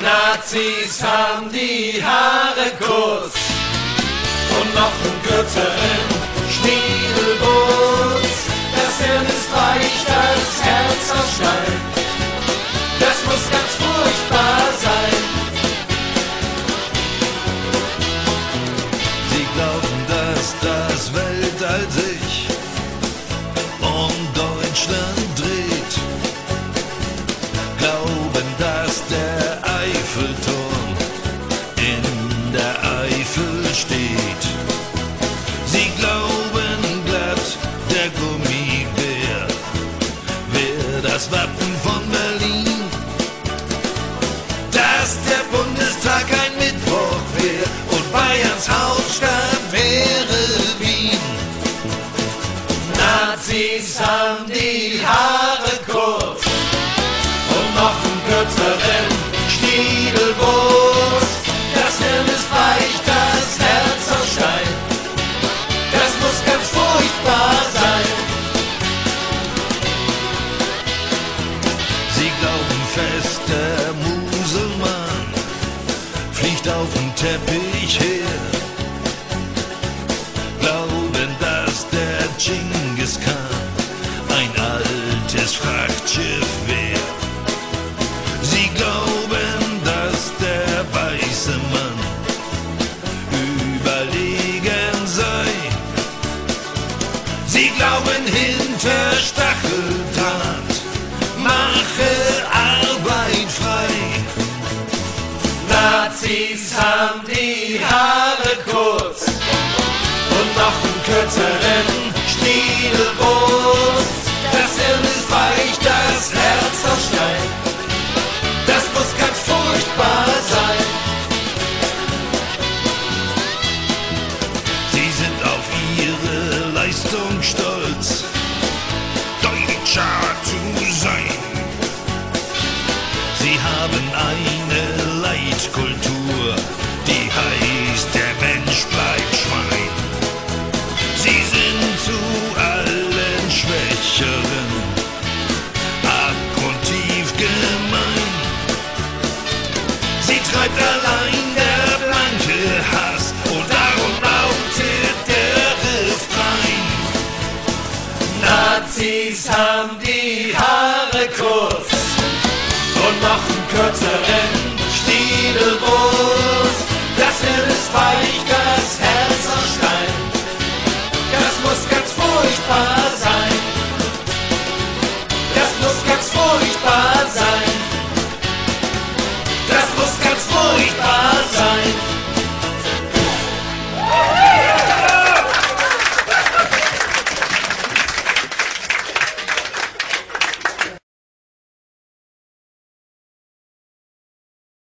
Nazis haben die Haare kurz und noch einen kürzeren Schniedelwurz. Das Hirn ist weich, das Herz aus Stein. Eiffelturm in der Eifel steht. Sie glauben glatt, der Gummibär wäre das Wappen von Berlin. Dass der Bundestag ein Mittwoch wäre und Bayerns Hauptstadt wäre Wien. Nazis haben die Haare glauben fest, der Muselmann fliegt auf dem Teppich her. Glauben, dass der Genghis Khan ein altes Frachtschiff wäre. Sie glauben, dass der weiße Mann überlegen sei. Sie glauben hinter Stacheldraht Nazis haben die Haare kurz und noch einen Nazis haben die Haare kurz und machen kürzeren